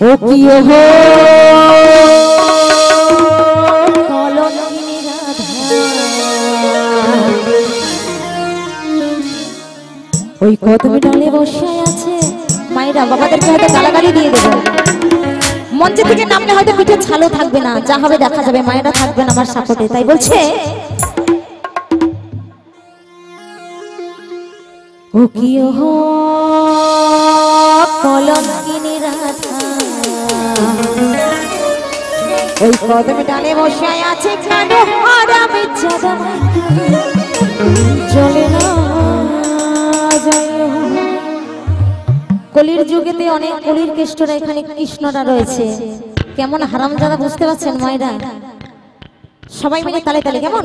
ও কি হো? ওই কদমে ডালে বসে আছে। মায়েরা বাবাদেরকে হয়তো গালাগালি দিয়ে দেবে। মঞ্চে থেকে নামলে হয়তো পিঠে ছালো থাকবে না। যা হবে দেখা যাবে মায়েরা থাকবে না আমার সাপোর্টে তাই বলছে? ও কি হো? কলঙ্কিনী কদম ডালে আছে চলে না কলির যুগেতে অনেক কলির কৃষ্ণরা এখানে কৃষ্ণরা রয়েছে। কেমন হারাম যারা বুঝতে পারছেন মায়েরা? সবাই মিলে তালে তালে, কেমন?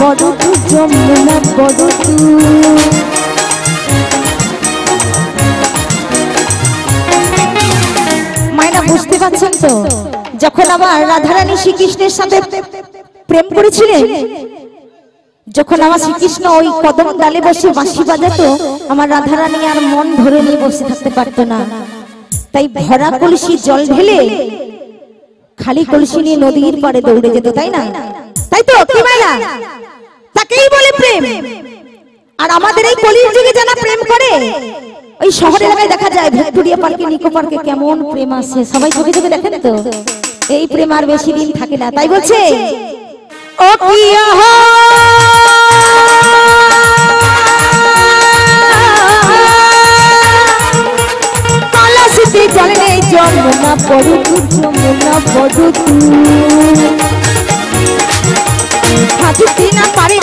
যমুনা পড়ু তু যমুনা পড়ু তু মায়েরা, বুঝতে পারছেন তো? যখন আমার রাধারানী শ্রীকৃষ্ণের সাথে প্রেম করেছিলেন, যখন আমার শ্রীকৃষ্ণ ওই কদম ডালে বসে বাঁশি বাজাতো, আমার রাধারানী আর মন ধরে নিয়ে বসে থাকতে পারতো না। তাই ভরা কলসি জল ঢেলে, খালি কলসি নিয়ে নদীর পাড়ে দৌড়ে যেত, তাই না? তাই তো কি মাইলা তাকেই বলে প্রেম। আর আমাদের এই কলির যুগে যারা প্রেম করে, ওই শহর এলাকায় দেখা যায়, ভিক্টোরিয়া পার্কে, নিকো পার্কে কেমন প্রেম আছে। সবাই চোখে চোখে দেখেন তো? এই প্রেম আর বেশি দিন থাকে না। তাই বলছে, ও কি জলে নেই যমুনা পড়ু তু যমুনা পড়ু তু না পারে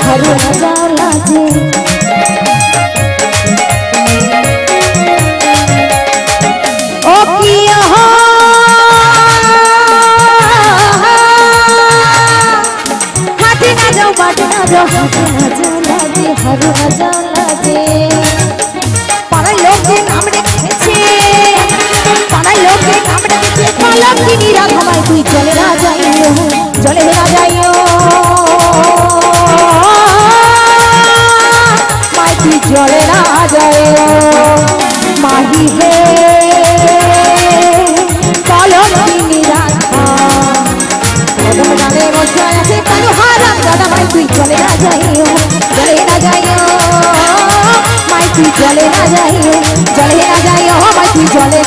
না যাও লাজে ও কি পাড়ার লোকে নাম রেখেছে পাড়ার লোকে নাম রেখেছে কলঙ্কিনী রাধামাই চলে না যাইও চলে না যাইও মাই তুই চলে